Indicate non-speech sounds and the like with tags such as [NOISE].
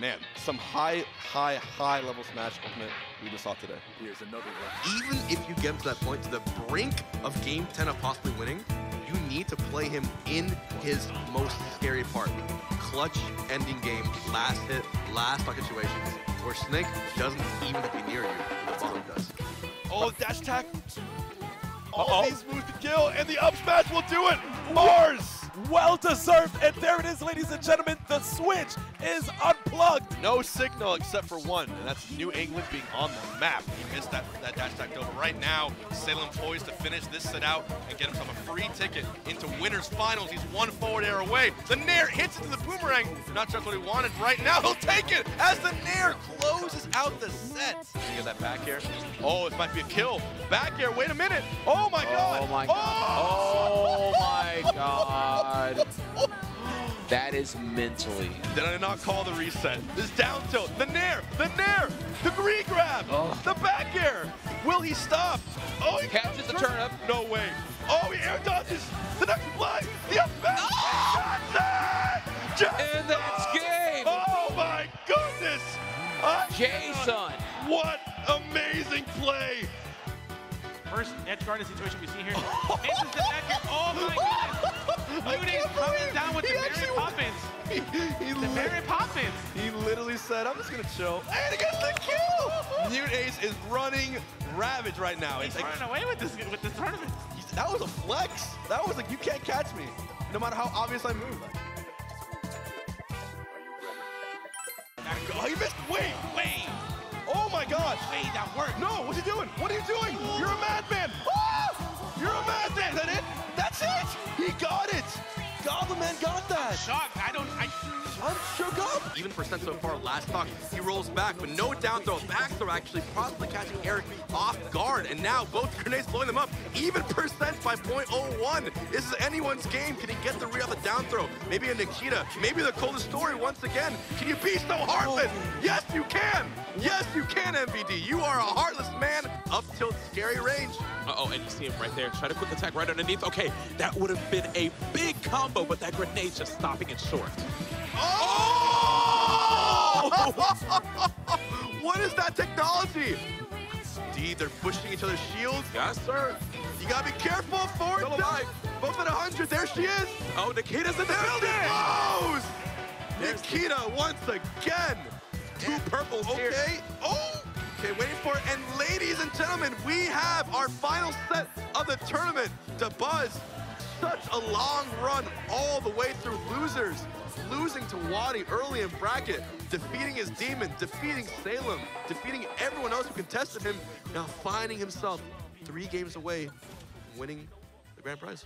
man, some high, high, high level Smash Ultimate we just saw today. Here's another one. Even if you get him to that point, to the brink of game 10 of possibly winning, you need to play him in his most scary part. Clutch ending game, last hit, last stock situations, where Snake doesn't even have to be near you, the bomb does. Oh, dash attack. All these moves to kill, and the up smash will do it. Mars. Well deserved, and there it is, ladies and gentlemen. The switch is unplugged. No signal except for one, and that's New England being on the map. He missed that, that dash attack over. Right now, Salem poised to finish this set out and get himself a free ticket into winners finals. He's one forward air away. The Nair hits into the boomerang. Not just what he wanted right now. He'll take it as the Nair closes out the set. Can you get that back air? Oh, this might be a kill. Back air, wait a minute. Oh my oh, god. Oh. oh my god. Oh my god. That is mentally. Did I not call the reset? This down tilt, the nair, the nair, the green grab, Oh. the back air. Will he stop? Oh, he Catches the turnip. No way. Oh, he air dodges. The next play, The up smash. Jackson! Oh! And that's game. Oh my goodness. I- Jason. What amazing play. First edge guarded situation we see here. [LAUGHS] Misses the back here. Oh my goodness. [LAUGHS] Muting coming down with the Mary actually- Poppins. [LAUGHS] He, he, The Mary Poppins. he literally said, I'm just gonna chill. And he gets the kill! MuteAce is running ravage right now. He's It's like, running away with this with this tournament. That was a flex. That was like, you can't catch me, no matter how obvious I move. Oh, he missed. Wait, Wait, oh my gosh. wait, that worked. No, what's he doing? What are you doing? You're a madman. Jotas! Even percent so far, last stock, he rolls back, but no down throw. Back throw actually possibly catching Eric off guard, and now both grenades blowing them up. Even percent by .01. This is anyone's game. Can he get the read off the down throw? Maybe a Nikita. Maybe the coldest story once again. Can you be so heartless? Oh. Yes, you can. Yes, you can, MVD. You are a heartless man. Up tilt, scary range. Uh-oh, and you see him right there. Try to quick attack right underneath. Okay, that would have been a big combo, but that grenade just stopping it short. Oh! [LAUGHS] what is that technology? D, they're pushing each other's shields. Yes, sir. You gotta be careful. Forward Still alive. Both at 100. There she is. Oh, Nikita's in the There building. goes. There's Nikita once again. Two purples here. Okay. Oh. Okay, waiting for it. And ladies and gentlemen, we have our final set of the tournament. To Buzz, such a long run all the way through losers. Losing to Wadi early in bracket, defeating his demon, defeating Salem, defeating everyone else who contested him, now finding himself three games away winning the grand prize.